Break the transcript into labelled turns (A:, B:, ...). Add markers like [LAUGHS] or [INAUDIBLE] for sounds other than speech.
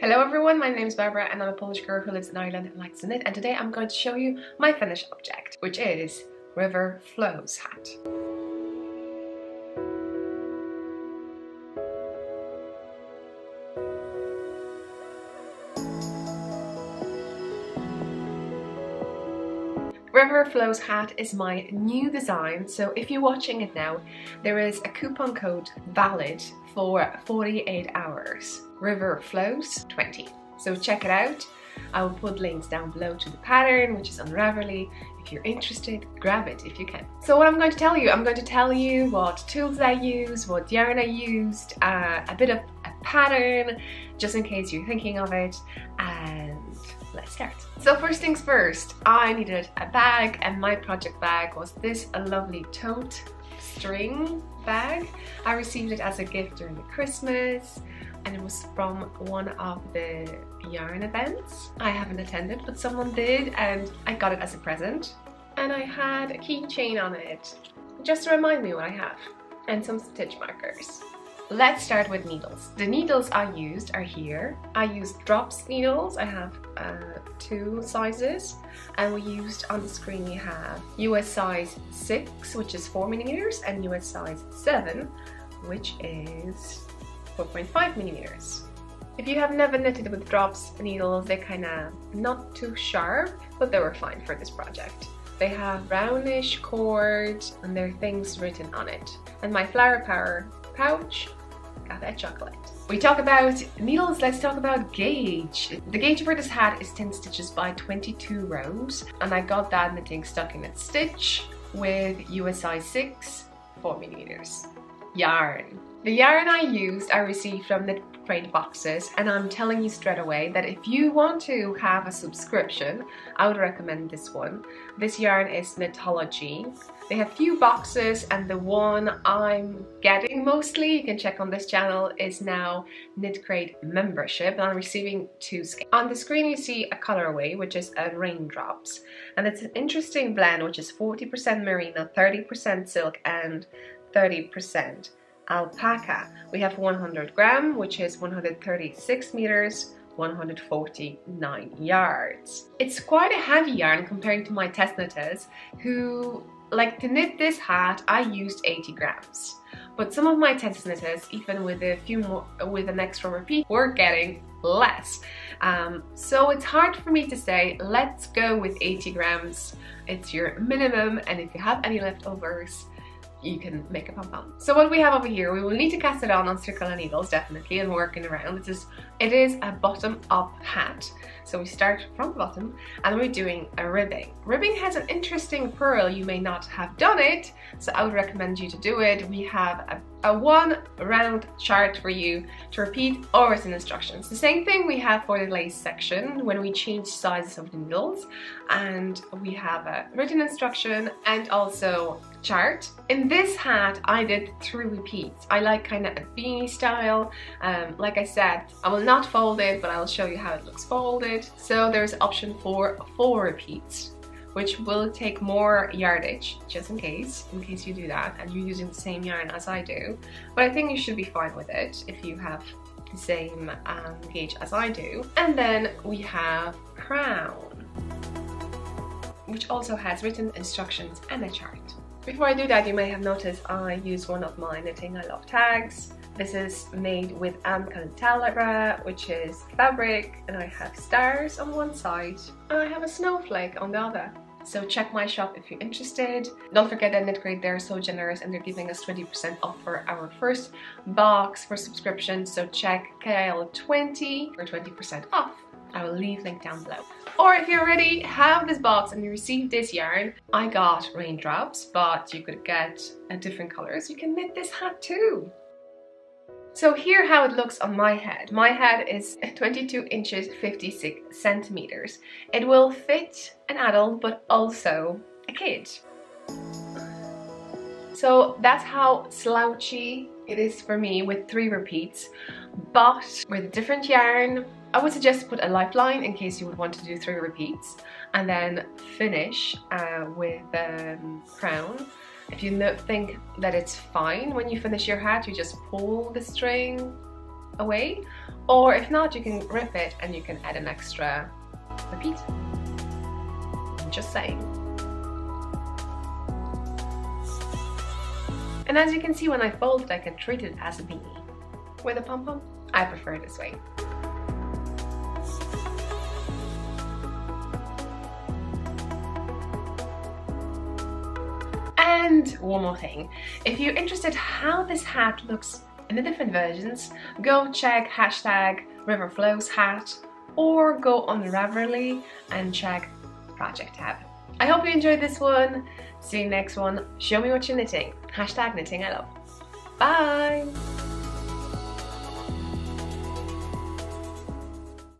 A: Hello everyone, my name is Barbara and I'm a Polish girl who lives in Ireland and likes knit and today I'm going to show you my finished object, which is River Flows hat. River Flows hat is my new design, so if you're watching it now, there is a coupon code valid for 48 hours. River Flows 20. So check it out. I will put links down below to the pattern, which is on Ravelry. If you're interested, grab it if you can. So what I'm going to tell you, I'm going to tell you what tools I use, what yarn I used, uh, a bit of a pattern, just in case you're thinking of it, and let's start. So first things first, I needed a bag and my project bag was this lovely tote string bag. I received it as a gift during the Christmas and it was from one of the yarn events. I haven't attended but someone did and I got it as a present. And I had a keychain on it just to remind me what I have and some stitch markers. Let's start with needles. The needles I used are here. I used drops needles. I have uh, two sizes and we used on the screen we have US size 6 which is 4 millimeters and US size 7 which is 4.5 millimeters. If you have never knitted with drops needles they're kind of not too sharp but they were fine for this project. They have brownish cord and there are things written on it. And my Flower Power pouch cafe chocolate. We talk about needles, let's talk about gauge. The gauge for this hat is 10 stitches by 22 rows and I got that knitting stockinette stitch with US size 6, 4 millimeters. Yarn. The yarn I used I received from Knit Boxes and I'm telling you straight away that if you want to have a subscription I would recommend this one. This yarn is Knitologie. They have few boxes and the one I'm getting mostly, you can check on this channel, is now Knit Crate membership and I'm receiving two scales. On the screen you see a colorway which is a raindrops and it's an interesting blend which is 40% merino, 30% silk and 30% alpaca. We have 100 gram, which is 136 meters, 149 yards. It's quite a heavy yarn comparing to my test knitters who like to knit this hat I used 80 grams but some of my test knitters even with a few more with an extra repeat were getting less um, so it's hard for me to say let's go with 80 grams it's your minimum and if you have any leftovers you can make a pom-pom. So what we have over here, we will need to cast it on on circular needles definitely and working around. It is, it is a bottom up hat. So we start from the bottom and we're doing a ribbing. Ribbing has an interesting purl, you may not have done it, so I would recommend you to do it. We have a, a one round chart for you to repeat or written instructions. The same thing we have for the lace section when we change sizes of the needles and we have a written instruction and also chart. In this hat I did three repeats. I like kind of a beanie style. Um, like I said, I will not fold it but I will show you how it looks folded. So there's option for four repeats which will take more yardage just in case, in case you do that and you're using the same yarn as I do. But I think you should be fine with it if you have the same um, gauge as I do. And then we have crown, which also has written instructions and a chart. Before I do that, you may have noticed I use one of my Knitting I Love tags this is made with Alcantara, which is fabric, and I have stars on one side, and I have a snowflake on the other. So check my shop if you're interested. Don't forget that Knit Crate, they're so generous and they're giving us 20% off for our first box for subscription. So check KL20 for 20% off. I will leave link down below. Or if you already have this box and you received this yarn, I got raindrops, but you could get a different colors. You can knit this hat too. So here how it looks on my head. My head is [LAUGHS] 22 inches 56 centimeters. It will fit an adult but also a kid. So that's how slouchy it is for me with three repeats. But with a different yarn, I would suggest put a lifeline in case you would want to do three repeats and then finish uh, with um, crown if you think that it's fine when you finish your hat, you just pull the string away or if not you can rip it and you can add an extra repeat. Just saying. And as you can see when I fold it I can treat it as a beanie. With a pom-pom, I prefer this way. And one more thing, if you're interested how this hat looks in the different versions, go check hashtag riverflows hat or go on Ravelry and check project tab. I hope you enjoyed this one. See you next one. Show me what you're knitting. Hashtag knitting I love. Bye!